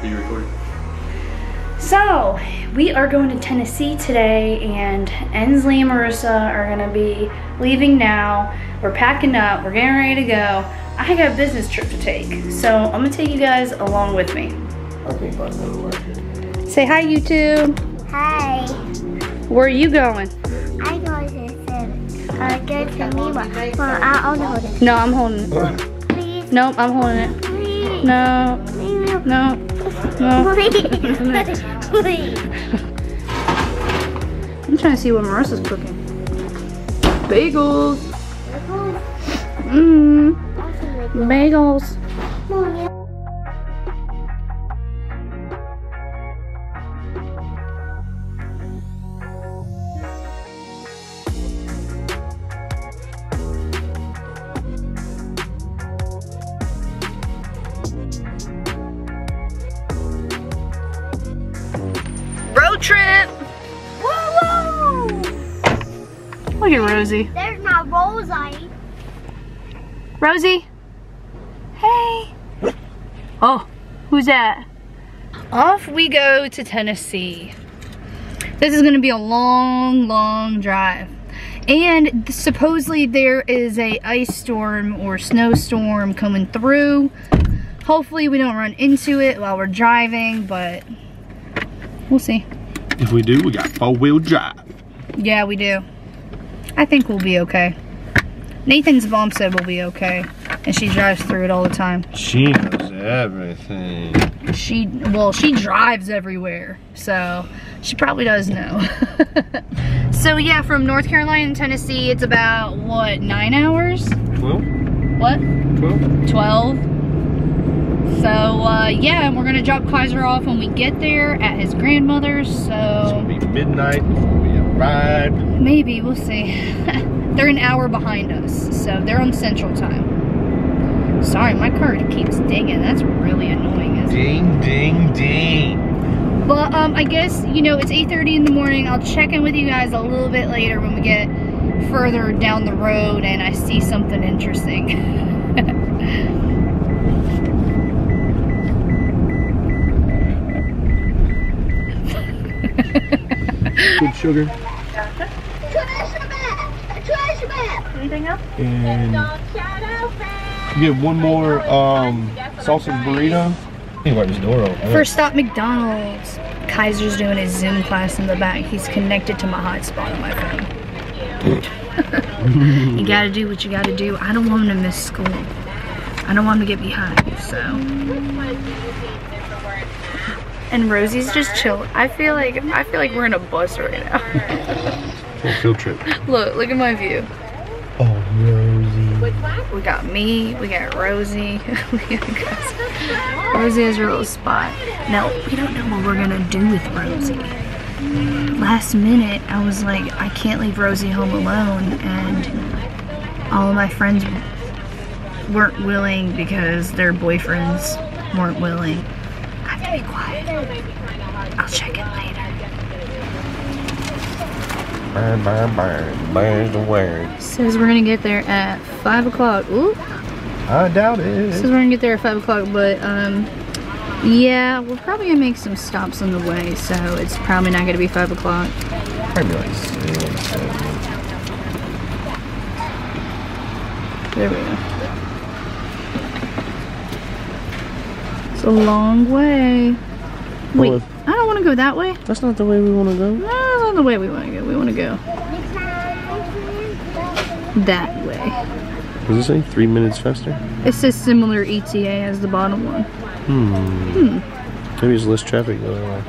Are you recording? So, we are going to Tennessee today, and Ensley and Marissa are gonna be leaving now. We're packing up, we're getting ready to go. I got a business trip to take, so I'm gonna take you guys along with me. I think I know where. Say hi, YouTube. Hi, Where are you going? I go to seven. Uh, go to me, but well, I'll hold it. No, I'm holding it. Please, Nope, I'm holding it. please, No, please, no, no. please, please. I'm trying to see what Marissa's cooking. Bagels. Mmm, bagels. Mm. Rosie? Hey. Oh, who's that? Off we go to Tennessee. This is gonna be a long, long drive. And supposedly there is a ice storm or snowstorm coming through. Hopefully we don't run into it while we're driving, but we'll see. If we do, we got four-wheel drive. Yeah, we do. I think we'll be okay. Nathan's mom said we'll be okay. And she drives through it all the time. She knows everything. She, well, she drives everywhere. So she probably does know. so yeah, from North Carolina to Tennessee, it's about, what, nine hours? Twelve? What? Twelve? 12? So uh, yeah, and we're gonna drop Kaiser off when we get there at his grandmother's. So It's gonna be midnight before we arrive. maybe we'll see. they're an hour behind us, so they're on Central Time. Sorry, my car keeps dinging. That's really annoying, isn't it? Ding, ding, ding. But um, I guess you know it's 8:30 in the morning. I'll check in with you guys a little bit later when we get further down the road and I see something interesting. Good sugar. Treasure map! Treasure map! Anything else? And get one more um, salsa burrito. Hey, why this door open? First stop, McDonald's. Kaiser's doing his Zoom class in the back. He's connected to my hotspot on my phone. you gotta do what you gotta do. I don't want him to miss school. I don't want him to get behind, so. And Rosie's just chill. I feel like I feel like we're in a bus right now. Little field trip. look, look at my view. Oh, Rosie. We got me, we got Rosie. we got Rosie has her little spot. Now, we don't know what we're gonna do with Rosie. Last minute, I was like, I can't leave Rosie home alone, and all of my friends weren't willing because their boyfriends weren't willing. I have to be quiet. I'll check in later. Burn, burn, burn. Burn the word. Says we're gonna get there at 5 o'clock. Ooh. I doubt it. Says we're gonna get there at five o'clock, but um, yeah, we're probably gonna make some stops on the way, so it's probably not gonna be five o'clock. Probably like six, seven. There we go. It's a long way. Wait, Well, I don't want to go that way. That's not the way we want to go. No, that's not the way we want to go. We want to go that way. Does it say three minutes faster? It says similar ETA as the bottom one. Hmm. Maybe it's less traffic the other way.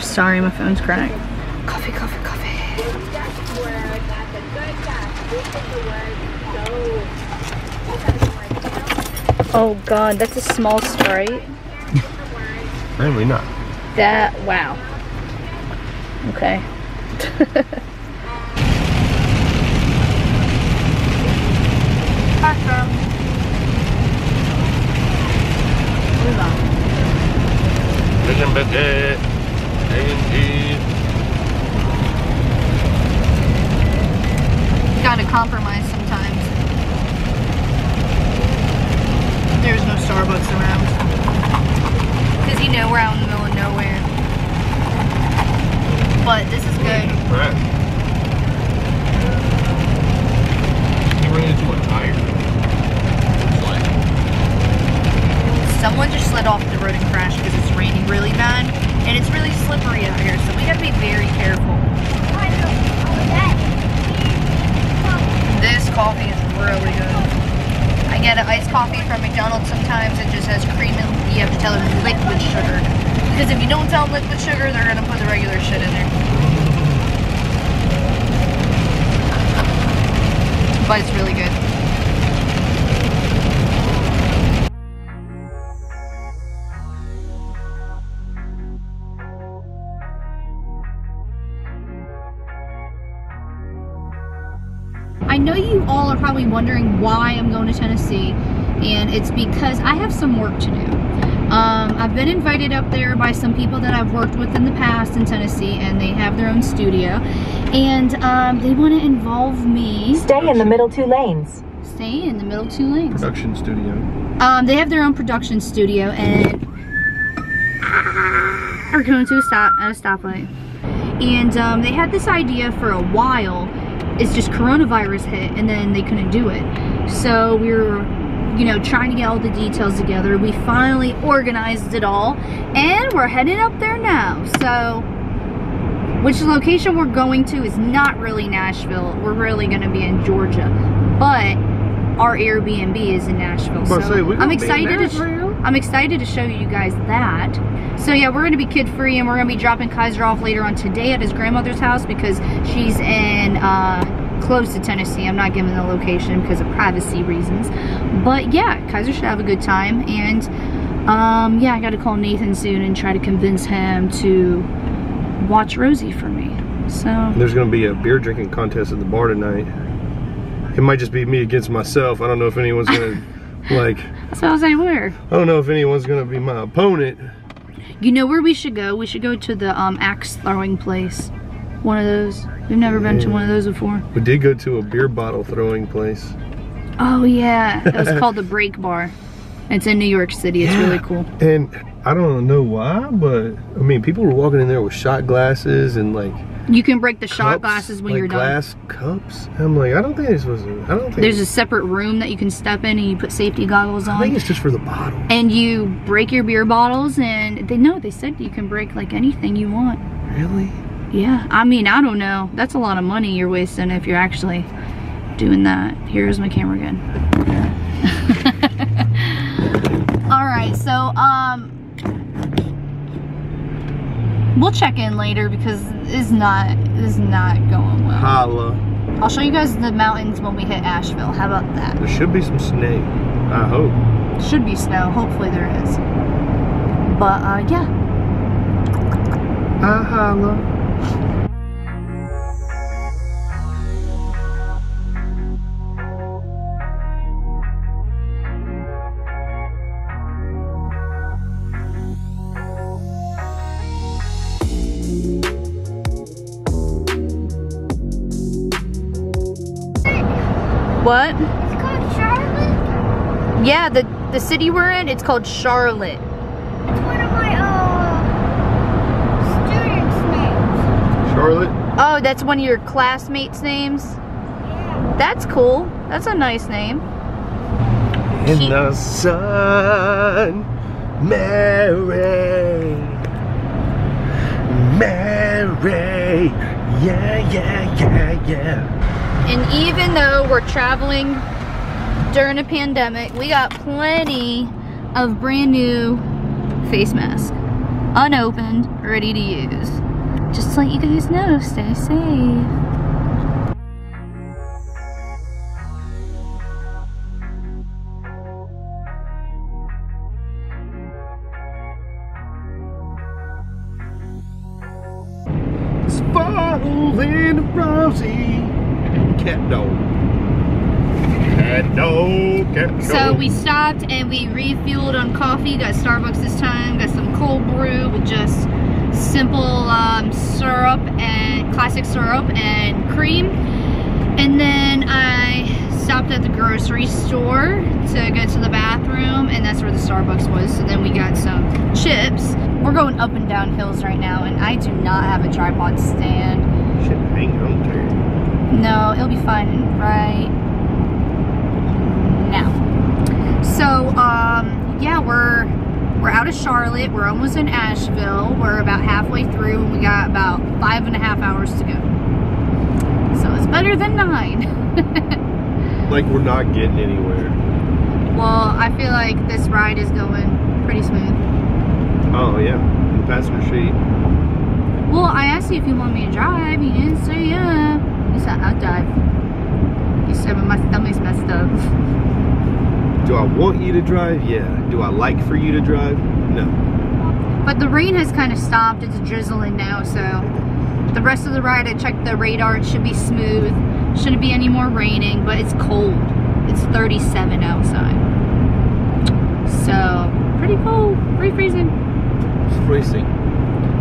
Sorry, my phone's cracked. Coffee, coffee, coffee. Oh god, that's a small sprite. Apparently not. That, wow. Okay. Chicken biscuit. Egg and cheese. Gotta compromise sometimes. there's no Starbucks around. Because you know we're out in the middle of nowhere. But this is good. He ran into a tire. Someone just slid off the road and crashed because it's raining really bad. And it's really slippery out here, so we gotta be very careful. This coffee is really good. I get an iced coffee from McDonald's sometimes. It just has cream and you have to tell them liquid sugar. Because if you don't tell them liquid sugar, they're gonna put the regular shit in there. But it's really good. Probably wondering why I'm going to Tennessee, and it's because I have some work to do. Um, I've been invited up there by some people that I've worked with in the past in Tennessee, and they have their own studio, and um, they want to involve me. Stay in the middle two lanes. Stay in the middle two lanes. production studio. Um, they have their own production studio, and we're coming to a stop at a stoplight. And um, they had this idea for a while. It's just coronavirus hit, and then they couldn't do it. So we were, you know, trying to get all the details together. We finally organized it all, and we're heading up there now. So, which location we're going to is not really Nashville. We're really going to be in Georgia, but our Airbnb is in Nashville. to So say, I'm excited to. sh- Nashville? I'm excited to show you guys that. So yeah, we're gonna be kid free and we're gonna be dropping Kaiser off later on today at his grandmother's house because she's in uh, close to Tennessee. I'm not giving the location because of privacy reasons. But yeah, Kaiser should have a good time and um, yeah, I gotta call Nathan soon and try to convince him to watch Rosie for me. So There's going to be a beer drinking contest at the bar tonight. It might just be me against myself. I don't know if anyone's going to, like, that's what I was saying. Where? I don't know if anyone's going to be my opponent. You know where we should go? We should go to the um, axe throwing place. One of those. We've never been to one of those before. We did go to a beer bottle throwing place. Oh yeah, it was called the Break Bar. It's in New York City. It's really cool. And I don't know why, but I mean, people were walking in there with shot glasses and like You can break the shot cups, glasses when like you're done. glass cups. I'm like, I don't think it's supposed to. I don't think. There's a separate room that you can step in and you put safety goggles on. I think it's just for the bottle. And you break your beer bottles and they know they said you can break like anything you want. Really? Yeah, I mean, I don't know. That's a lot of money you're wasting if you're actually doing that. Here's my camera again. All right, so um, we'll check in later because it's not is not going well. Holla. I'll show you guys the mountains when we hit Asheville. How about that? There should be some snake. I hope. Should be snow. Hopefully there is. But uh, yeah. I What? It's called Charlotte. Yeah, the the city we're in, it's called Charlotte. It's one of my uh students' names. Charlotte. Oh, that's one of your classmates' names? Yeah. That's cool. That's a nice name. In Keep- the sun, Mary. Mary. Yeah, yeah, yeah, yeah. And even though we're traveling during a pandemic, we got plenty of brand new face masks. Unopened, ready to use. Just to let you guys know, stay safe. Falling Rosie. Cat dog. Cat dog. Cat dog. So we stopped and we refueled on coffee. Got Starbucks this time. Got some cold brew with just simple um, syrup and classic syrup and cream. And then I stopped at the grocery store to go to the bathroom and that's where the Starbucks was. So then we got some chips. We're going up and down hills right now and I do not have a tripod stand. Shit, hang on to. No, it'll be fine right now. So, um, yeah, we're we're out of Charlotte. We're almost in Asheville. We're about halfway through and we got about five and a half hours to go. So it's better than nine. Like we're not getting anywhere. well, I feel like this ride is going pretty smooth. Oh yeah, the passenger seat. Well, I asked you if you want me to drive. You didn't say yeah. You said I'll drive. You said but my stomach's messed up. Do I want you to drive? Yeah. Do I like for you to drive? No. But the rain has kind of stopped. It's drizzling now, so the rest of the ride, I checked the radar. It should be smooth. Shouldn't be any more raining, but it's cold. It's 37 outside. So, pretty cold. Pretty freezing. It's freezing.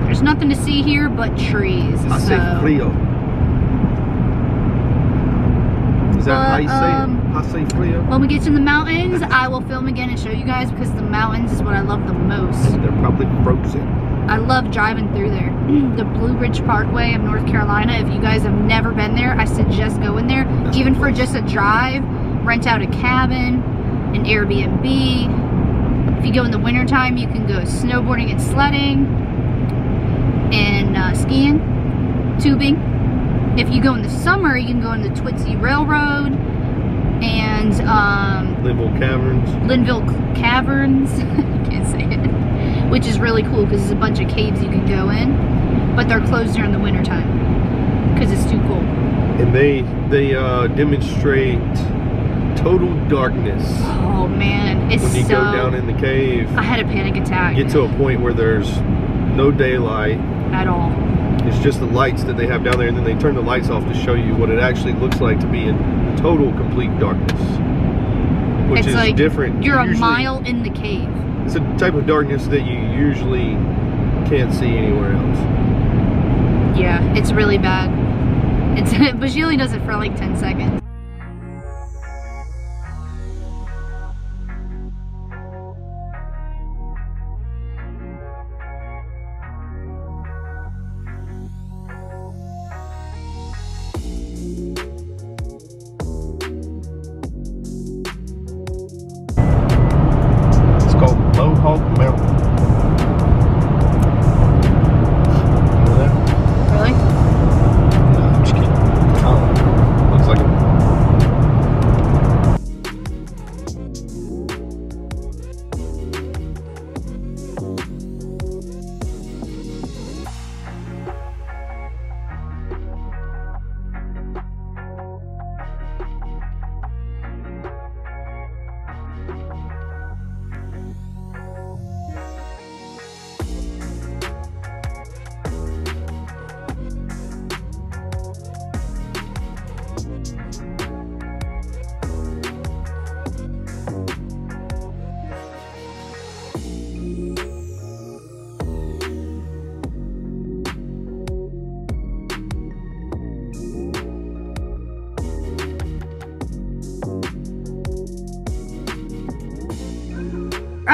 There's nothing to see here but trees. I so. say frio. Is that how you say Um, it? I say frio. When we get to the mountains, I will film again and show you guys because the mountains is what I love the most. They're probably frozen. I love driving through there. the Blue Ridge Parkway of North Carolina, if you guys have never been there, I suggest going there. That's Even the for just a drive, rent out a cabin, an Airbnb. If you go in the wintertime, you can go snowboarding and sledding and uh, skiing, tubing. If you go in the summer, you can go on the Tweetsie Railroad and um, Linville Caverns. Linville Caverns. I can't say it. Which is really cool because there's a bunch of caves you can go in, but they're closed during the wintertime because it's too cold. And they they uh, demonstrate total darkness Oh man, it's when you so. go down in the cave. I had a panic attack. Get to a point where there's no daylight. at all. It's just the lights that they have down there, and then they turn the lights off to show you what it actually looks like to be in total, complete darkness. Which it's is like different. You're a mile in the cave. It's a type of darkness that you usually can't see anywhere else. Yeah, it's really bad. It's but she only does it for like 10 seconds.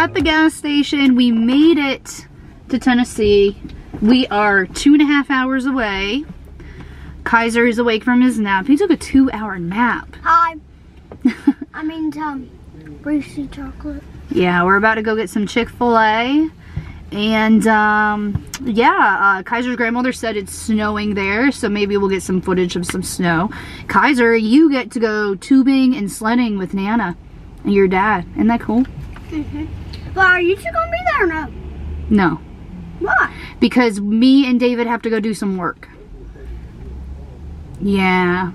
At the gas station. We made it to Tennessee. We are two and a half hours away. Kaiser is awake from his nap. He took a two hour nap. Hi. I mean, um, Reese's chocolate. Yeah, we're about to go get some Chick-fil-A. And, um, yeah, uh, Kaiser's grandmother said it's snowing there, so maybe we'll get some footage of some snow. Kaiser, you get to go tubing and sledding with Nana and your dad. Isn't that cool? Well, are you two gonna be there or no? No, Why? because me and David have to go do some work. Yeah.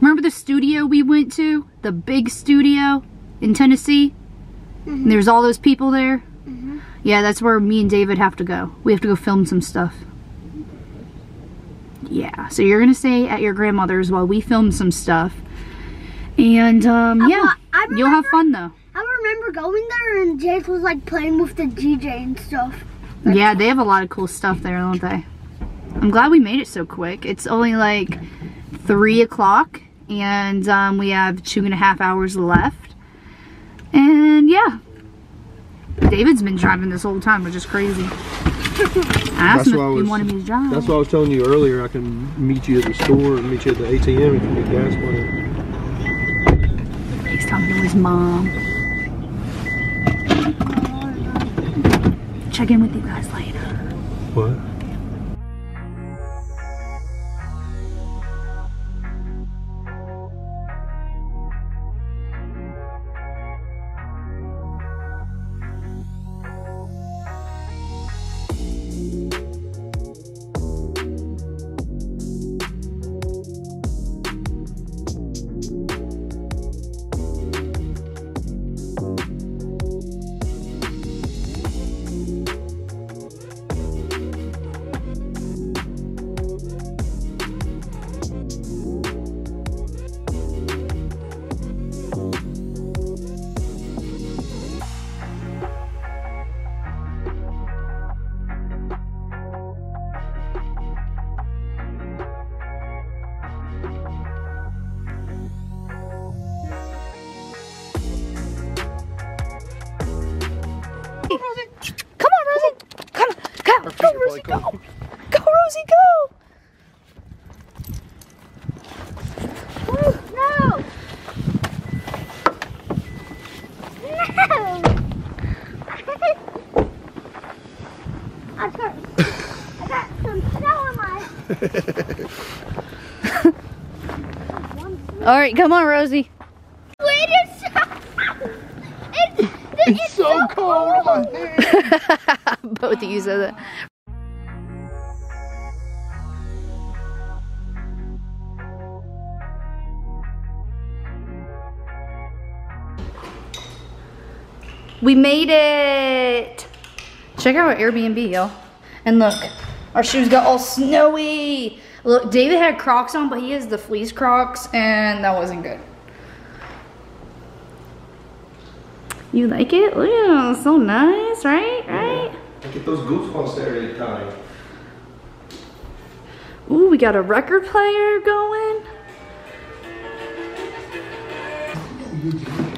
Remember the studio we went to? The big studio in Tennessee? And There's all those people there? Yeah, that's where me and David have to go. We have to go film some stuff. Yeah, so you're gonna stay at your grandmother's while we film some stuff. And um, yeah, you'll have fun though. I remember going there and Jake was like playing with the DJ and stuff. Yeah, they have a lot of cool stuff there, don't they? I'm glad we made it so quick. It's only like three o'clock and um, we have two and a half hours left. And yeah, David's been driving this whole time, which is crazy. I asked That's him why I if he was- wanted me to drive. That's what I was telling you earlier. I can meet you at the store and meet you at the ATM if you need gas money. He's talking to his mom. Check in with you guys later. What? All right, come on, Rosie. Wait a second. It's, it's, so cold on my. Both of you said that. We made it! Check out our Airbnb, y'all. And look, our shoes got all snowy. Look, David had Crocs on, but he has the fleece Crocs, and that wasn't good. You like it? Look at it, so nice, right? Right? Get those goosebumps every time. Ooh, we got a record player going.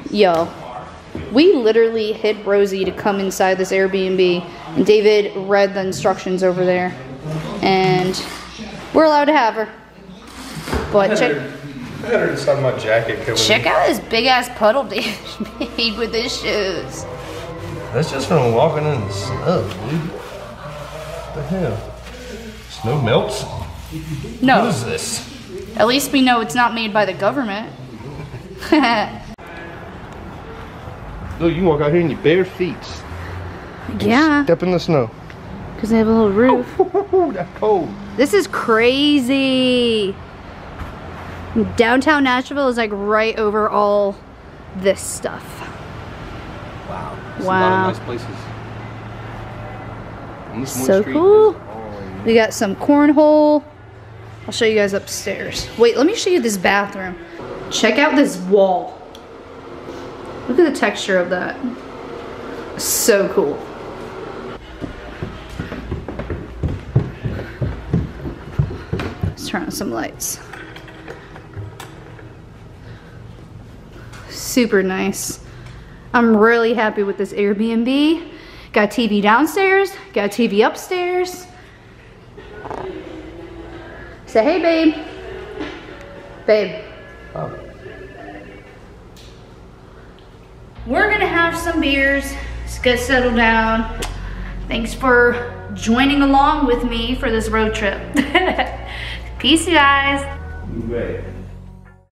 Yo, we literally hid Rosie to come inside this Airbnb, and David read the instructions over there, and we're allowed to have her. But check, had her my jacket check out this big ass puddle David made with his shoes. That's just from walking in the snow, dude. What the hell? Snow melts? No, is this? at least we know it's not made by the government. Look, you can walk out here in your bare feet. yeah, Step in the snow. because they have a little roof. Ooh, that's cold. This is crazy. Downtown Nashville is like right over all this stuff. Wow. There's a lot of Wow. nice places. So street, cool. We got some cornhole. I'll show you guys upstairs. Wait, let me show you this bathroom. Check out this wall. Look at the texture of that. So cool. Turn on some lights. Super nice. I'm really happy with this Airbnb. Got TV downstairs, got TV upstairs. Say hey, babe. Babe. We're gonna have some beers. Let's get settled down. Thanks for joining along with me for this road trip. Peace, you guys.